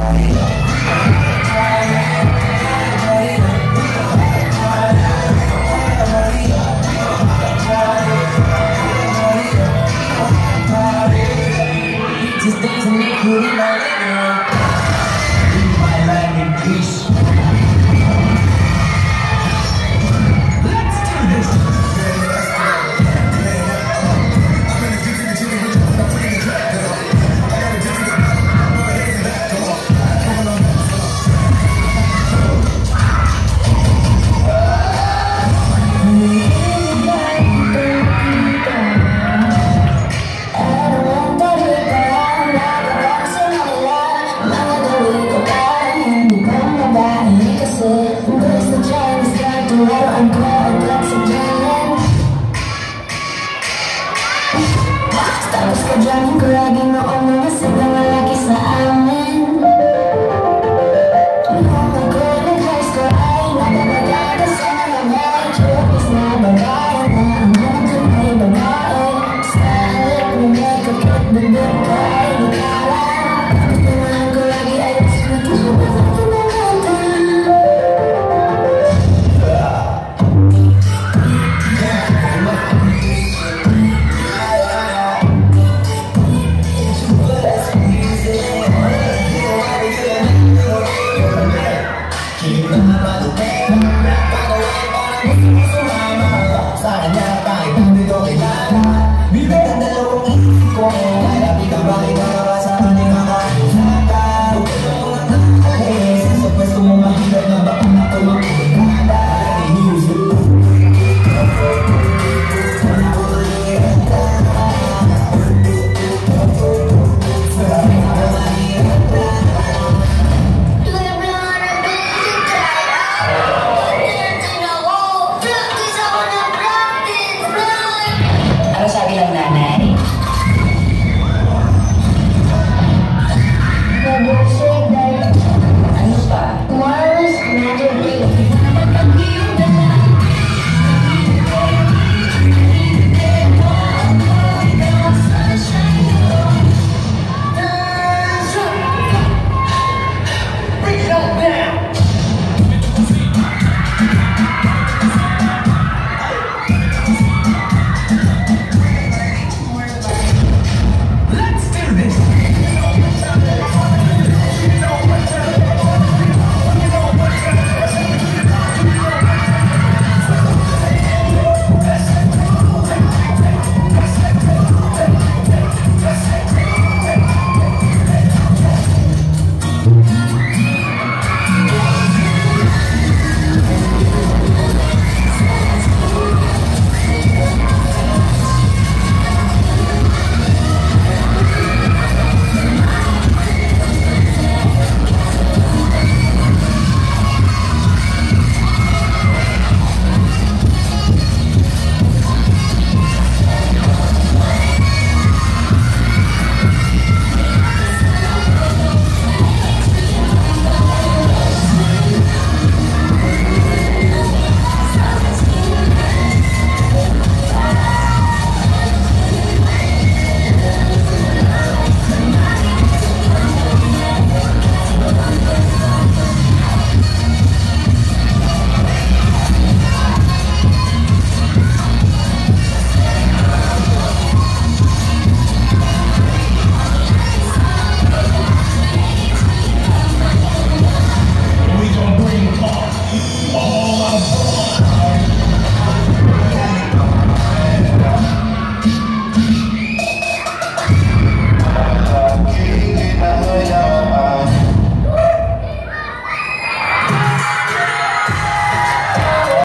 Bye. I'm play. momento